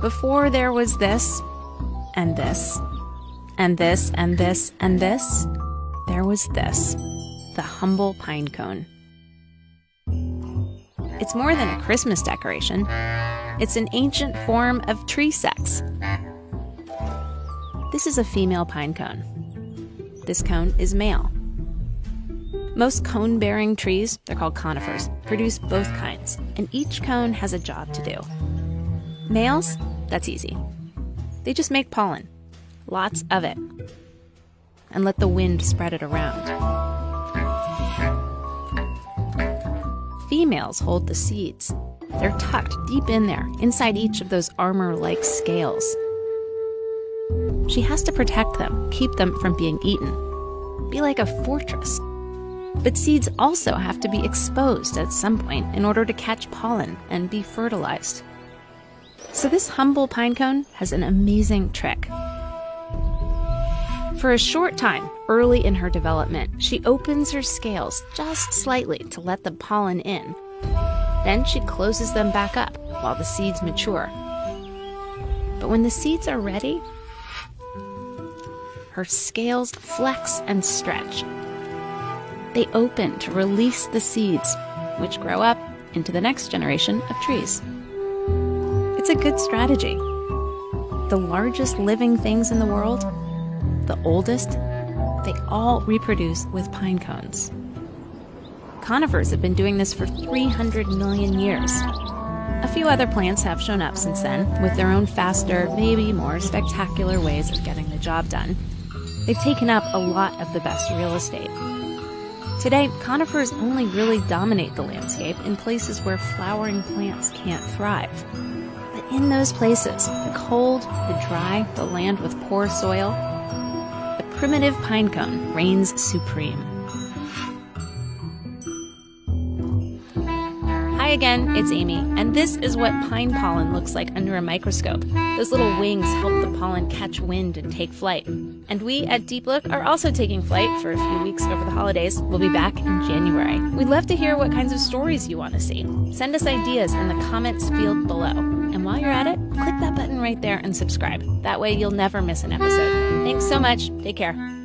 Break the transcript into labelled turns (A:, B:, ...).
A: Before there was this, and this, and this, and this, and this, there was this the humble pine cone. It's more than a Christmas decoration, it's an ancient form of tree sex. This is a female pine cone. This cone is male. Most cone bearing trees, they're called conifers, produce both kinds, and each cone has a job to do. Males, that's easy. They just make pollen, lots of it, and let the wind spread it around. Females hold the seeds. They're tucked deep in there, inside each of those armor like scales. She has to protect them, keep them from being eaten. Be like a fortress. But seeds also have to be exposed at some point in order to catch pollen and be fertilized. So, this humble pinecone has an amazing trick. For a short time, early in her development, she opens her scales just slightly to let the pollen in. Then she closes them back up while the seeds mature. But when the seeds are ready, her scales flex and stretch. They open to release the seeds, which grow up into the next generation of trees. A good strategy. The largest living things in the world the oldest, they all reproduce with pine cones. Conifers have been doing this for 300 million years. A few other plants have shown up since then, with their own faster, maybe more spectacular ways of getting the job done. They've taken up a lot of the best real estate. Today, conifers only really dominate the landscape in places where flowering plants can't thrive. In those places, the cold, the dry, the land with poor soil, the primitive pinecone reigns supreme. Again, it's Amy, and this is what pine pollen looks like under a microscope. Those little wings help the pollen catch wind and take flight. And we at Deep Look are also taking flight for a few weeks over the holidays. We'll be back in January. We'd love to hear what kinds of stories you want to see. Send us ideas in the comments field below. And while you're at it, click that button right there and subscribe. That way you'll never miss an episode. Thanks so much. Take care.